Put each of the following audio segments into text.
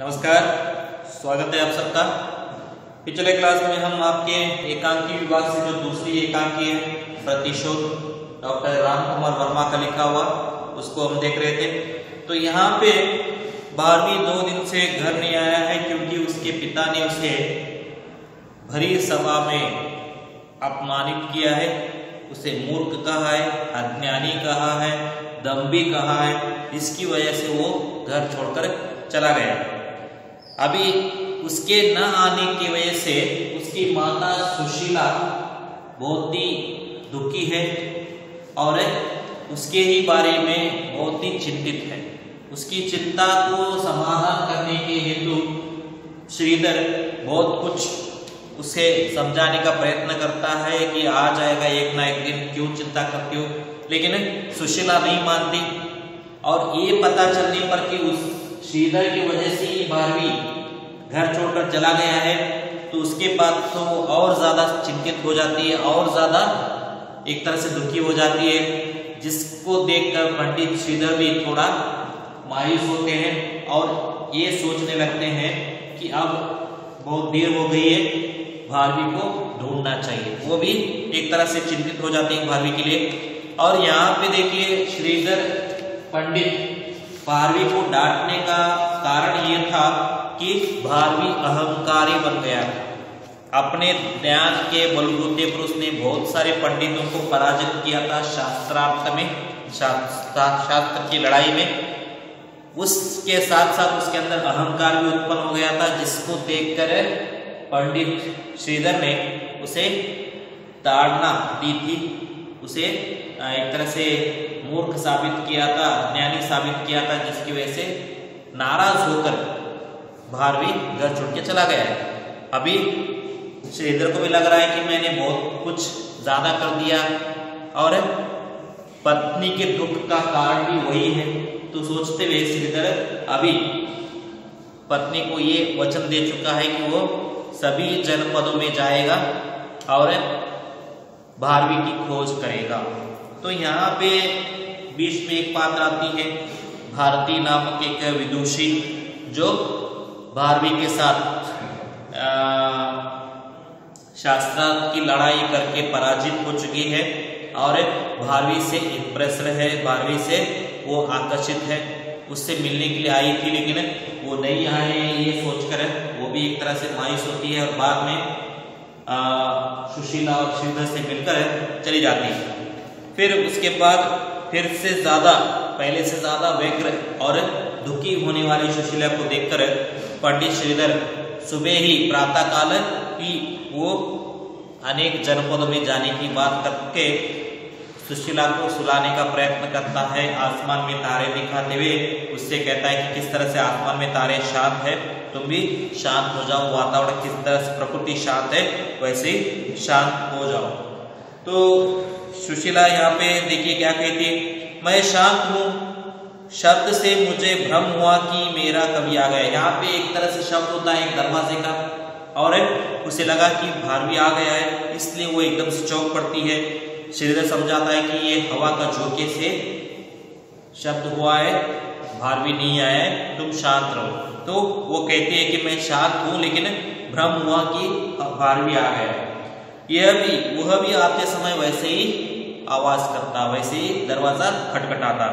नमस्कार, स्वागत है आप सबका। पिछले क्लास में हम आपके एकांकी विभाग से जो दूसरी एकांकी है, प्रतिशोध डॉक्टर राम कुमार वर्मा का लिखा हुआ, उसको हम देख रहे थे। तो यहाँ पे बारहवीं दो दिन से घर नहीं आया है क्योंकि उसके पिता ने उसे भरी सभा में अपमानित किया है। उसे मूर्ख कहा है, अज्ञानी कहा है, दम्भी कहा है। इसकी वजह से वो घर छोड़कर चला गया। अभी उसके न आने की वजह से उसकी माता सुशीला बहुत ही दुखी है और उसके ही बारे में बहुत ही चिंतित है। उसकी चिंता को समाधान करने के हेतु श्रीधर बहुत कुछ उसे समझाने का प्रयत्न करता है कि आ जाएगा एक ना एक दिन, क्यों चिंता करती हो? लेकिन सुशीला नहीं मानती और ये पता चलने पर कि उस श्रीधर की वजह से ही बारहवीं घर छोड़कर चला गया है तो उसके बाद तो वो और ज़्यादा चिंतित हो जाती है, और ज़्यादा एक तरह से दुखी हो जाती है, जिसको देखकर पंडित श्रीधर भी थोड़ा मायूस होते हैं और ये सोचने लगते हैं कि अब बहुत देर हो गई है भारवी को ढूंढना चाहिए। वो भी एक तरह से चिंतित हो जाते हैं भारवी के लिए। और यहाँ पे देखिए, श्रीधर पंडित भारवी को डांटने का कारण ये था कि भारवी अहंकारी बन गया। अपने ज्ञान के बलबूते पर उसने बहुत सारे पंडितों को पराजित किया था। शास्त्रार्थ में, शास्त्र की लड़ाई में। उसके साथ साथ उसके अंदर अहंकार भी उत्पन्न हो गया था, जिसको देखकर पंडित श्रीधर ने उसे ताड़ना दी थी। उसे एक तरह से मूर्ख साबित किया था, ज्ञानी साबित किया था, जिसकी वजह से नाराज़ होकर भारवी घर छोड़ के चला गया है। अभी श्रीधर को भी लग रहा है कि मैंने बहुत कुछ ज़्यादा कर दिया और पत्नी के दुख का कारण भी वही है। तो सोचते हुए श्रीधर अभी पत्नी को ये वचन दे चुका है कि वो सभी जनपदों में जाएगा और भारवी की खोज करेगा। तो यहाँ पे बीच में एक पात्र आती है, भारती नामक एक विदुषी जो भारवी के साथ शास्त्र की लड़ाई करके पराजित हो चुकी है और बारहवीं से इम्प्रेस है, बारहवीं से वो आकर्षित है। उससे मिलने के लिए आई थी, लेकिन वो नहीं आए ये सोचकर वो भी एक तरह से मायूस होती है और बाद में सुशीला और श्रीधर से मिलकर चली जाती है। फिर उसके बाद फिर से ज़्यादा, पहले से ज़्यादा व्यग्र और दुखी होने वाली सुशीला को देखकर पंडित श्रीधर सुबह ही प्रातः काल ही वो अनेक जनपदों में जाने की बात करके सुशीला को सुलाने का प्रयत्न करता है। आसमान में तारे दिखाते हुए उससे कहता है कि किस तरह से आसमान में तारे शांत है, तुम भी शांत हो जाओ, वातावरण किस तरह से प्रकृति शांत है, वैसे शांत हो जाओ। तो सुशीला यहाँ पे देखिए क्या कहती है, मैं शांत हूँ शब्द से मुझे भ्रम हुआ कि मेरा कभी आ गया। यहाँ पे एक तरह से शब्द होता है एक दरवाजे का, और उसे लगा कि भारवी आ गया है, इसलिए वो एकदम से चौक पड़ती है। श्रीधर समझाता है कि ये हवा का झोंके से शब्द हुआ है, भारवी नहीं आया है, तुम शांत रहो। तो वो कहती है कि मैं शांत हूँ, लेकिन भ्रम हुआ कि भारवी आ गया है। यह भी, वह भी आते समय वैसे ही आवाज़ करता, वैसे ही दरवाज़ा खटखटाता।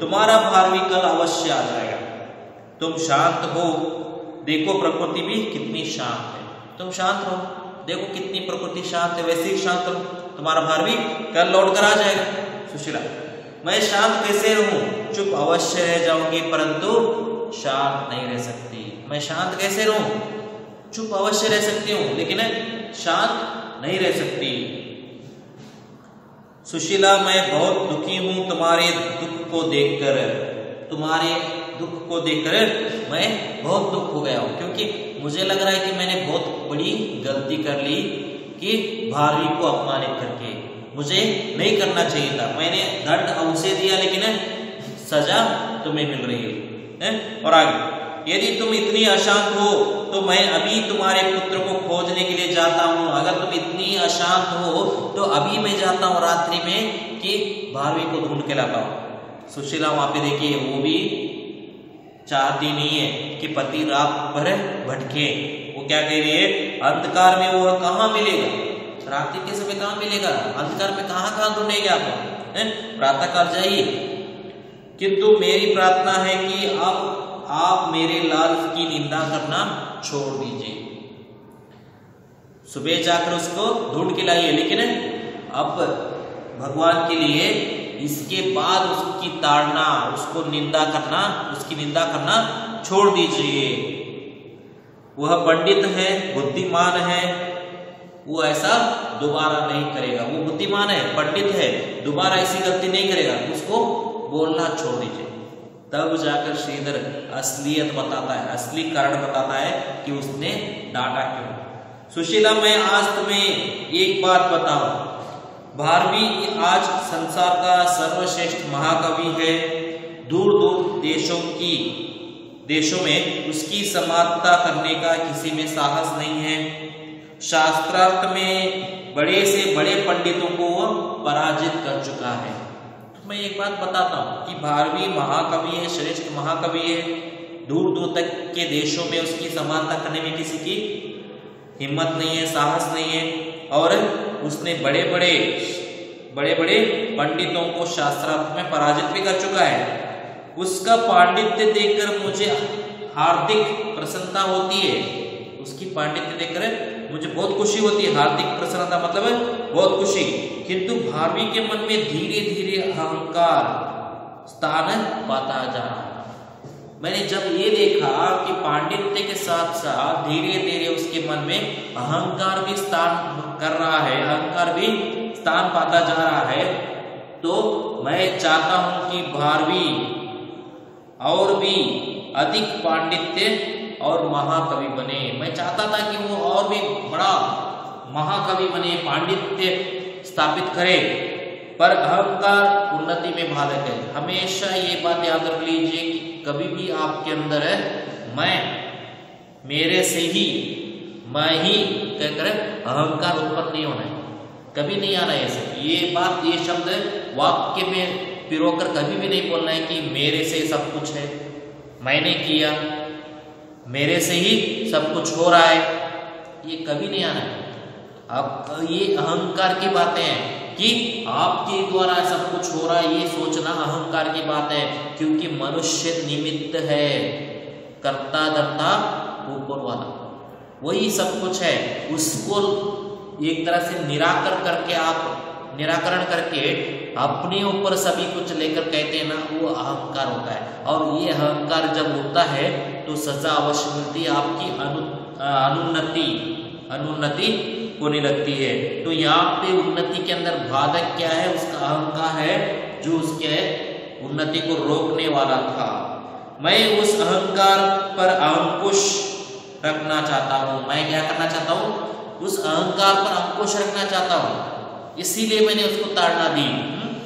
तुम्हारा भारवी कल अवश्य आ जाएगा। तुम शांत हो। देखो प्रकृति भी कितनी शांत है। तुम शांत रहो देखो कितनी प्रकृति शांत है। वैसे ही शांत रहो। तुम्हारा भार भी कल लौट कर आ जाएगा। सुशीला, मैं शांत कैसे रहूँ? चुप अवश्य रह जाऊँगी परंतु शांत नहीं रह सकती। मैं शांत कैसे रहूँ? चुप अवश्य रह सकती हूँ, लेकिन शांत नहीं रह सकती। सुशीला मैं बहुत दुखी हूँ तुम्हारे दुख को देखकर। तुम्हारे दुख को देखकर मैं बहुत दुख हो गया हूँ क्योंकि मुझे लग रहा है कि मैंने बहुत बड़ी गलती कर ली कि भारवी को अपमानित करके। मुझे नहीं करना चाहिए था। मैंने दंड अवश्य दिया लेकिन सजा तुम्हें मिल रही है, है? और आगे। यदि तुम इतनी अशांत हो तो मैं अभी तुम्हारे पुत्र को खोजने के लिए जाता हूँ। अगर तुम इतनी अशांत हो तो अभी मैं जाता हूँ रात्रि में कि भारवी को ढूंढ के लाता हूँ। सुशीला वहाँ पे देखिए, वो भी चाहती नहीं है कि पति रात पर भटके। वो क्या कह रही है? अंधकार में वो कहाँ मिलेगा? रात्रि के समय कहाँ मिलेगा? अंधकार में कहाँ कहाँ ढूंढेंगे आप? प्रातः काल जाइए। किंतु मेरी प्रार्थना है कि अब आप मेरे लाल की निंदा करना छोड़ दीजिए। सुबह जाकर उसको ढूंढ के लाइए, लेकिन अब भगवान के लिए इसके बाद उसकी ताड़ना, उसको निंदा करना, उसकी निंदा करना छोड़ दीजिए। वह पंडित है, बुद्धिमान है, वो ऐसा दोबारा नहीं करेगा। वो बुद्धिमान है, पंडित है, दोबारा ऐसी गलती नहीं करेगा। उसको बोलना छोड़ दीजिए। तब जाकर श्रीधर असलियत बताता है, असली कारण बताता है कि उसने डांटा क्यों। सुशीला, मैं आज तुम्हें एक बात बताऊँ। भारवी, आज संसार का सर्वश्रेष्ठ महाकवि है। दूर दूर देशों की, देशों में उसकी समानता करने का किसी में साहस नहीं है। शास्त्रार्थ में बड़े से बड़े पंडितों को पराजित कर चुका है। मैं एक बात बताता हूँ कि भारवी महाकवि है, श्रेष्ठ महाकवि है। दूर दूर तक के देशों में उसकी समानता करने में किसी की हिम्मत नहीं है, साहस नहीं है। और उसने बड़े बड़े बड़े बड़े पंडितों को शास्त्रार्थ में पराजित भी कर चुका है। उसका पांडित्य देखकर मुझे हार्दिक प्रसन्नता होती है। उसकी पांडित्य देखकर मुझे बहुत खुशी होती है, हार्दिक प्रसन्नता मतलब है, बहुत खुशी। किंतु भाभी के मन में धीरे धीरे अहंकार, स्थान पाता जा रहा मैंने जब ये देखा कि पांडित्य के साथ साथ धीरे धीरे उसके मन में अहंकार भी स्थान कर रहा है, अहंकार भी स्थान पाता जा रहा है तो मैं चाहता हूँ कि भारवी और भी अधिक पांडित्य और महाकवि बने। मैं चाहता था कि वो और भी बड़ा महाकवि बने, पांडित्य स्थापित करे। पर अहंकार उन्नति में बाधक है। हमेशा ये बात याद रख लीजिए कि कभी भी आपके अंदर है मैं, मेरे से ही, मैं ही कहकर अहंकार उत्पन्न नहीं होना है। कभी नहीं आना है ये बात, ये शब्द वाक्य में पिरोकर कभी भी नहीं बोलना है कि मेरे से सब कुछ है। मैंने किया मेरे से ही सब कुछ हो रहा है। ये कभी नहीं आना है। अब ये अहंकार की बातें हैं कि आपके द्वारा सब कुछ हो रहा है, ये सोचना अहंकार की बात है, क्योंकि मनुष्य निमित्त है। कर्ता धर्ता ऊपर वाला। वही सब कुछ है। उसको एक तरह से निराकर करके आप, निराकरण करके अपने ऊपर सभी कुछ लेकर कहते हैं ना, वो अहंकार होता है। और ये अहंकार जब होता है तो सजा अवश्य मिलती है। आपकी अनु अनुन्नति अनुन्नति होने लगती है। तो यहाँ पे उन्नति के अंदर बाधक क्या है? उसका अहंकार है, जो उसके उन्नति को रोकने वाला था। मैं उस अहंकार पर अंकुश रखना चाहता हूँ। मैं क्या करना चाहता हूँ? उस अहंकार पर अंकुश रखना चाहता हूँ। इसीलिए मैंने उसको ताड़ना दी। हम्म?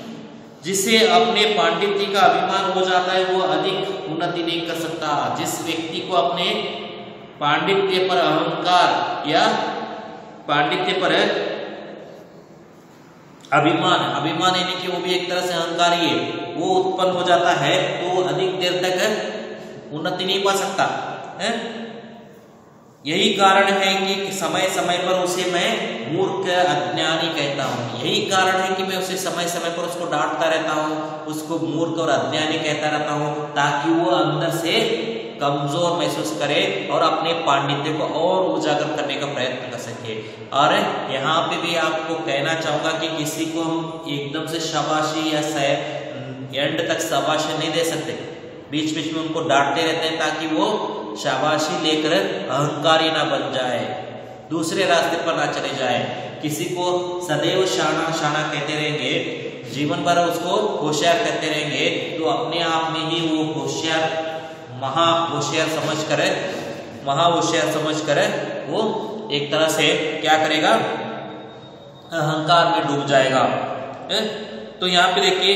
जिसे अपने पांडित्य का अभिमान हो जाता है, वो अधिक उन्नति नहीं कर सकता। जिस व्यक्ति को अपने पांडित्य पर अहंकार या पांडित्य पर अभिमान अभिमान यानी कि वो भी एक तरह से अहंकार ही है वो उत्पन्न हो जाता है तो अधिक देर तक उन्नति नहीं पा सकता, है? यही कारण है कि समय समय पर उसे मैं मूर्ख, अज्ञानी कहता हूँ। यही कारण है कि मैं उसे समय समय पर उसको डांटता रहता हूँ, उसको मूर्ख और अज्ञानी कहता रहता हूँ, ताकि वो अंदर से कमज़ोर महसूस करे और अपने पांडित्य को और उजागर करने का प्रयत्न कर सके। और यहाँ पे भी आपको कहना चाहूँगा कि किसी को हम एकदम से शाबाशी या एंड तक शाबाशी नहीं दे सकते। बीच बीच में उनको डांटते रहते हैं ताकि वो शाबाशी लेकर अहंकारी ना बन जाए। दूसरे रास्ते पर ना चले जाए। किसी को सदैव शाना शाना कहते रहेंगे, जीवन भर उसको होशियार कहते रहेंगे तो अपने आप में ही वो होशियार, महा होशियार समझ कर महा होशियार समझ कर वो एक तरह से क्या करेगा? अहंकार में डूब जाएगा। है? तो यहाँ पे देखिए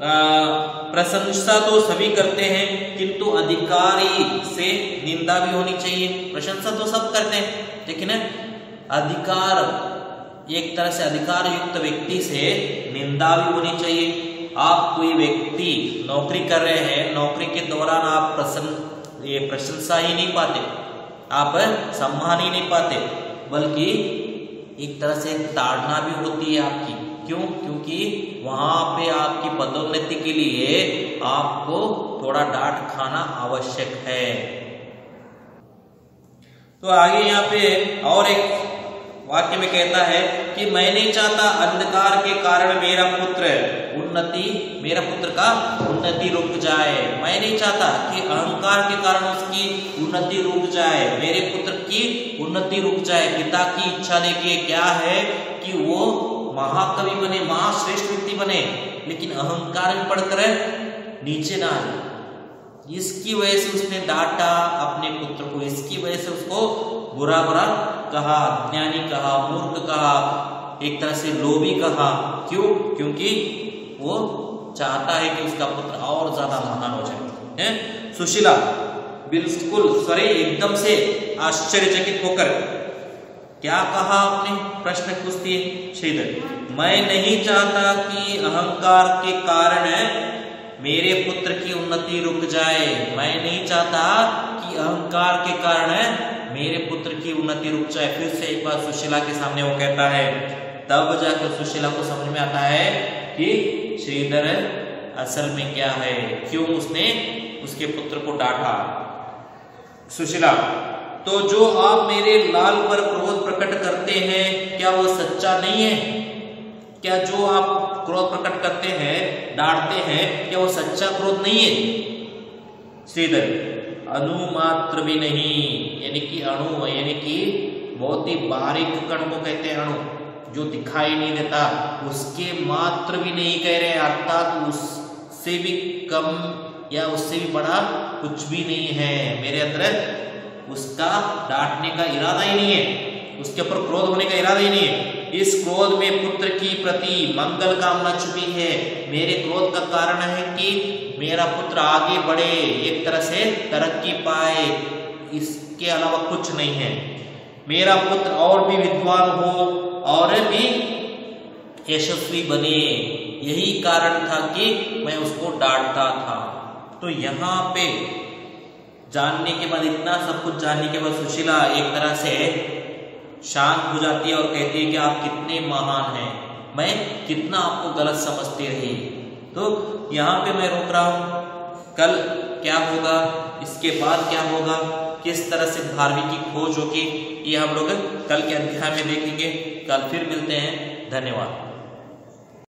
प्रशंसा तो सभी करते हैं, किंतु अधिकारी से निंदा भी होनी चाहिए। प्रशंसा तो सब करते हैं, लेकिन अधिकार, एक तरह से अधिकार युक्त व्यक्ति से निंदा भी होनी चाहिए। आप कोई व्यक्ति नौकरी कर रहे हैं, नौकरी के दौरान आप प्रसन्न, ये प्रशंसा ही नहीं पाते, आप सम्मान ही नहीं पाते, बल्कि एक तरह से ताड़ना भी होती है आपकी। क्यों? क्योंकि वहाँ पे आपकी पदोन्नति के लिए आपको थोड़ा डांट खाना आवश्यक है। तो आगे यहाँ पे और एक वाक्य में कहता है कि मैं नहीं चाहता अंधकार के कारण मेरा पुत्र उन्नति, मेरा पुत्र का उन्नति रुक जाए। मैं नहीं चाहता कि अहंकार के कारण उसकी उन्नति रुक जाए, मेरे पुत्र की उन्नति रुक जाए। पिता की इच्छा देखिए क्या है कि वो महाकवि बने, महाश्रेष्ठ व्यक्ति बने, लेकिन अहंकार में पढ़कर नीचे ना आए। इसकी वजह से उसने डांटा, अपने पुत्र को। इसकी वजह से उसको बुरा बुरा कहा, ज्ञानी कहा, मूर्ख कहा, एक तरह से लोभी कहा। क्यों? क्योंकि वो चाहता है कि उसका पुत्र और ज़्यादा महान हो जाए। हैं? सुशीला, बिल्कुल, सरे, एकदम से आश्चर्यचकित होकर क्या कहा आपने? प्रश्न पूछती है श्रीधर। मैं नहीं चाहता कि अहंकार के कारण मेरे पुत्र की उन्नति रुक जाए। मैं नहीं चाहता कि अहंकार के कारण मेरे पुत्र की उन्नति रुक जाए। फिर से एक बार सुशीला के सामने वो कहता है। तब जाकर सुशीला को समझ में आता है कि श्रीधर असल में क्या है। क्यों उसने उसके पुत्र को डांटा? सुशीला तो जो आप मेरे लाल पर क्रोध प्रकट करते हैं, क्या वो सच्चा नहीं है? क्या जो आप क्रोध प्रकट करते हैं, डांटते हैं, क्या वो सच्चा क्रोध नहीं है? श्रीधर, अणु मात्र भी नहीं, यानी कि अणु, यानी कि बहुत ही बारीक कण को कहते हैं अणु, जो दिखाई नहीं देता, उसके मात्र भी नहीं कह रहे अर्थात उससे भी कम या उससे भी बड़ा कुछ भी नहीं है। मेरे अंदर उसका डांटने का इरादा ही नहीं है। उसके ऊपर क्रोध होने का इरादा ही नहीं है। इस क्रोध में पुत्र की प्रति मंगल कामना छुपी है। मेरे क्रोध का कारण है कि मेरा पुत्र आगे बढ़े, एक तरह से तरक्की पाए। इसके अलावा कुछ नहीं है। मेरा पुत्र और भी विद्वान हो और भी यशस्वी बने। यही कारण था कि मैं उसको डांटता था। तो यहाँ पे जानने के बाद इतना सब कुछ जानने के बाद सुशीला एक तरह से शांत हो जाती है और कहती है कि आप कितने महान हैं। मैं कितना आपको गलत समझती रही। तो यहाँ पे मैं रोक रहा हूँ। कल क्या होगा? इसके बाद क्या होगा? किस तरह से धार्मिक की खोज होगी? ये हम लोग कल के अध्याय में देखेंगे। कल फिर मिलते हैं। धन्यवाद।